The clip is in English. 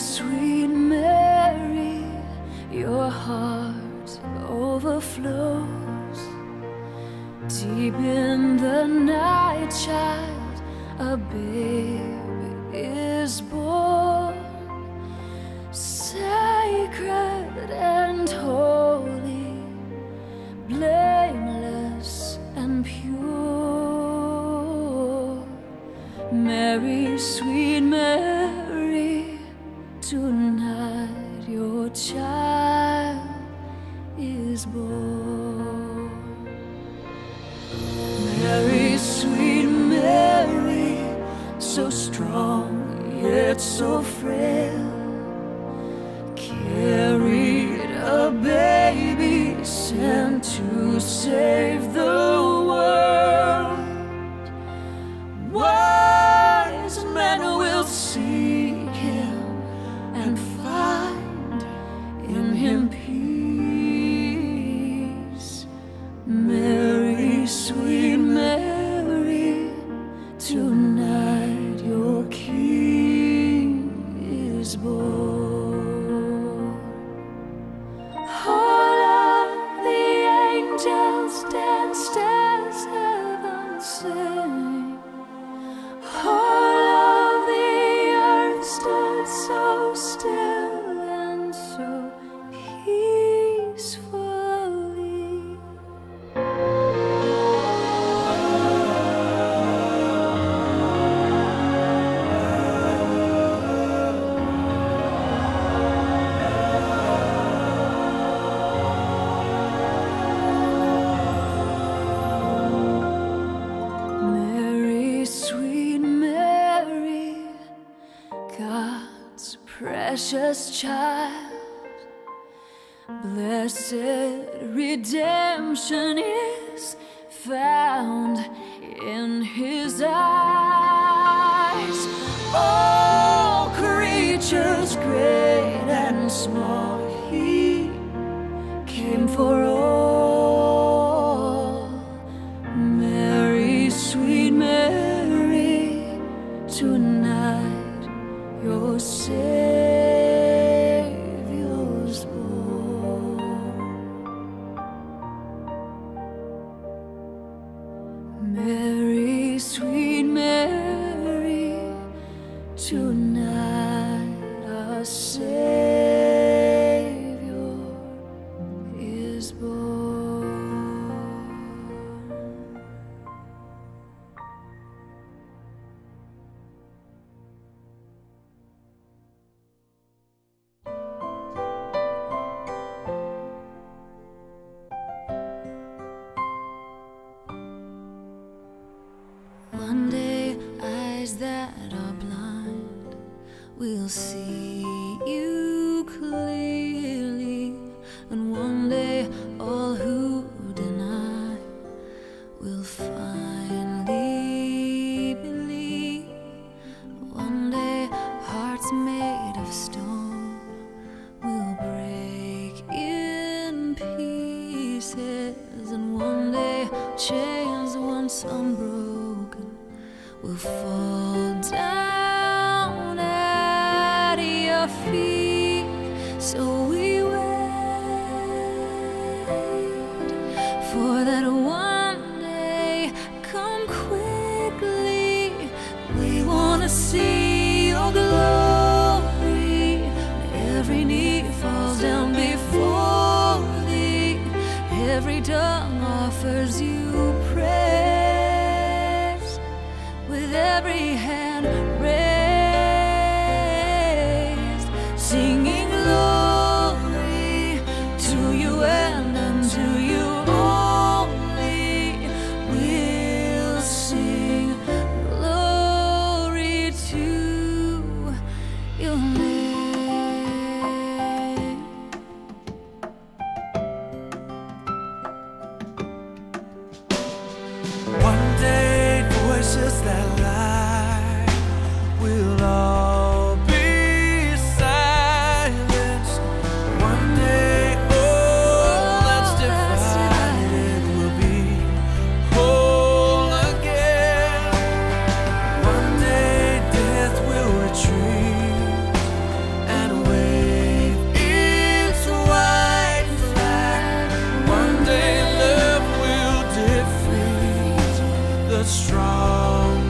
sweet Mary, your heart overflows. Deep in the night, child, a babe is born. Sacred. Tonight your child is born. Mary, sweet Mary, so strong yet so frail, carried a baby sent to save the world. Wise men will see. precious child. Blessed redemption is found in his eyes. Mary, sweet Mary, tonight our Savior is born. feet. So the strong.